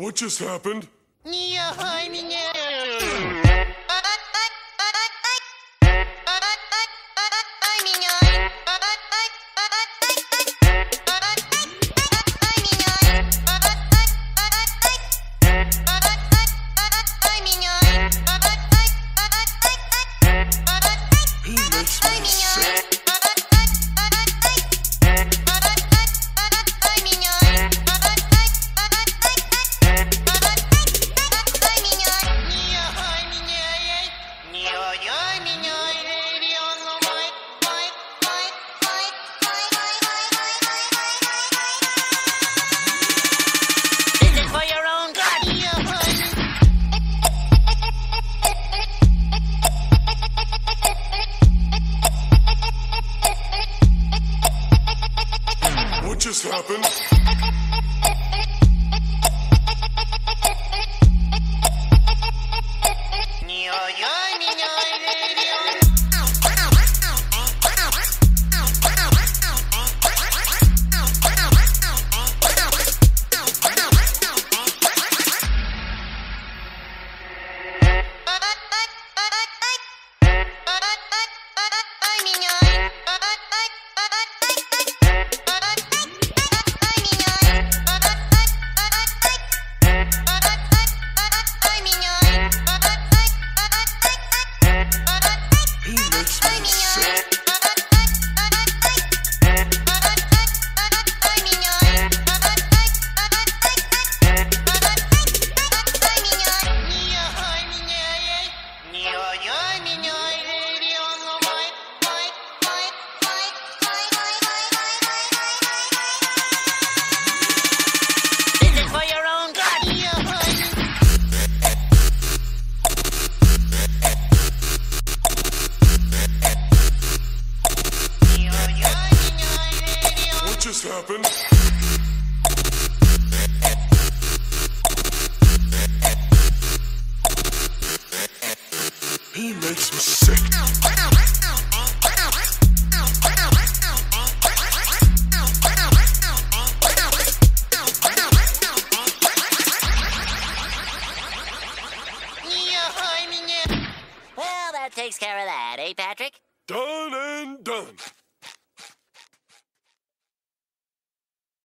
What just happened? Just happened? He makes me sick. What just happened? He makes me sick. Well, that takes care of that, eh, Patrick? Done and done.